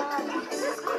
Oh, my God.